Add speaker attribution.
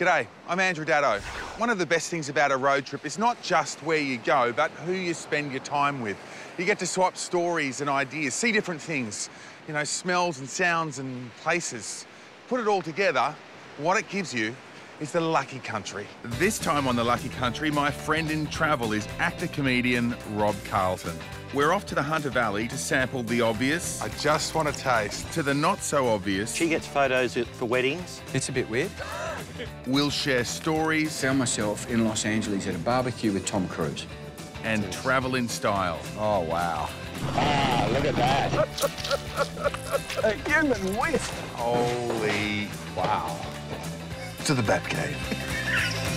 Speaker 1: G'day, I'm Andrew Daddo. One of the best things about a road trip is not just where you go, but who you spend your time with. You get to swap stories and ideas, see different things, you know, smells and sounds and places. Put it all together, what it gives you is the Lucky Country. This time on the Lucky Country, my friend in travel is actor-comedian Rob Carlton. We're off to the Hunter Valley to sample the obvious
Speaker 2: I just want a taste.
Speaker 1: to the not so obvious.
Speaker 3: She gets photos for weddings.
Speaker 4: It's a bit weird.
Speaker 1: We'll share stories
Speaker 4: Found myself in Los Angeles at a barbecue with Tom Cruise.
Speaker 1: and travel in style.
Speaker 4: Oh, wow. Ah, look at that. a human waste.
Speaker 1: Holy
Speaker 4: Wow.
Speaker 2: To the Batcave.